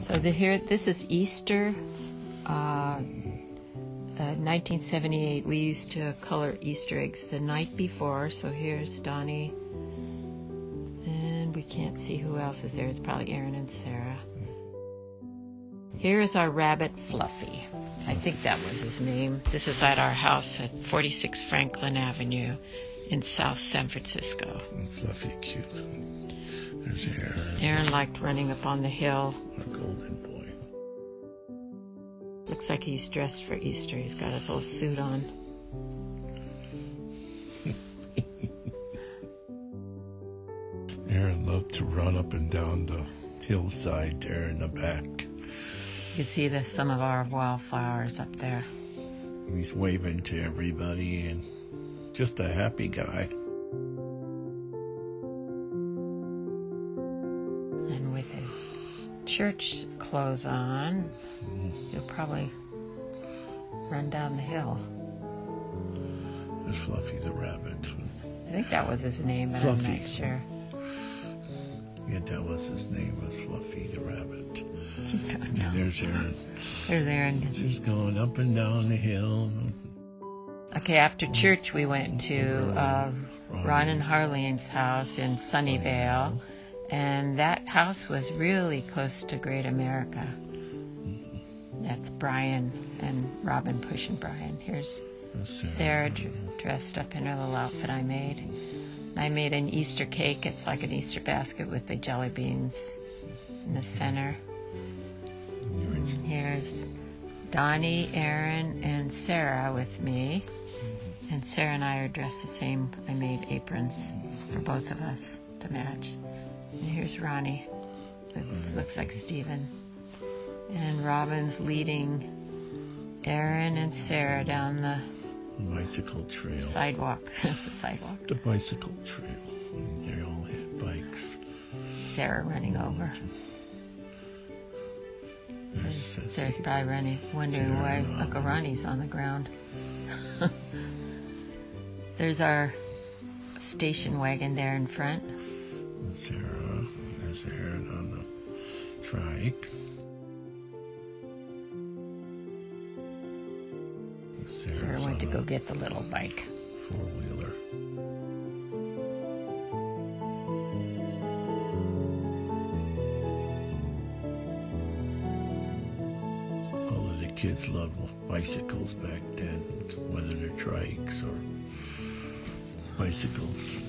So the here, this is Easter, uh, uh, 1978. We used to color Easter eggs the night before. So here's Donnie, and we can't see who else is there. It's probably Aaron and Sarah. Here is our rabbit Fluffy. I think that was his name. This is at our house at 46 Franklin Avenue in South San Francisco. Fluffy, cute. There's Aaron, Aaron liked running up on the hill. our golden boy. Looks like he's dressed for Easter. He's got his little suit on. Aaron loved to run up and down the hillside there in the back. You can see the, some of our wildflowers up there. He's waving to everybody and just a happy guy. And with his church clothes on, he'll probably run down the hill. There's Fluffy the rabbit. I think that was his name, but Fluffy. I'm not sure. Yeah, that was his name, was Fluffy the rabbit. Don't And there's Aaron There's Aaron. just going up and down the hill. Okay, after church, we went to uh, Ron and Harlene's house in Sunnyvale, and that house was really close to Great America. That's Brian and Robin pushing Brian. Here's Sarah dr- dressed up in her little outfit I made. I made an Easter cake. It's like an Easter basket with the jelly beans in the center. Here's Donnie, Aaron, and Sarah with me. And Sarah and I are dressed the same. I made aprons for both of us to match. And here's Ronnie, with looks like Steven. And Robin's leading Aaron and Sarah down the bicycle trail. sidewalk. it's the sidewalk. The bicycle trail. They all had bikes. Sarah running over. Sarah's Sissy. probably running, wondering Sarah why Uncle Ronnie's on the ground. There's our station wagon there in front. Sarah. There's Aaron on the trike. Sarah's Sarah went to go get the little bike. four wheeler. All of the kids loved bicycles back then, whether they're trikes or bicycles.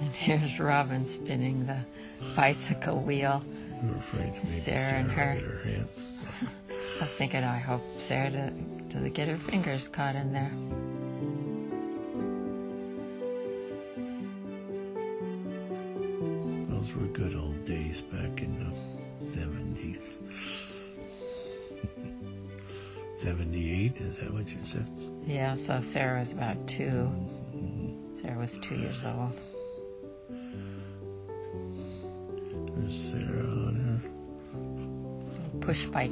And here's Robin spinning the bicycle wheel. We were afraid maybe Sarah Sarah, and her. her hands. I was thinking, I hope Sarah to, to get her fingers caught in there. Those were good old days back in the 70s. 78, is that what you said? Yeah, so Sarah was about two. Mm-hmm. Sarah was two years old. Sarah on Push bike.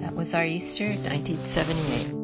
That was our Easter, 1978.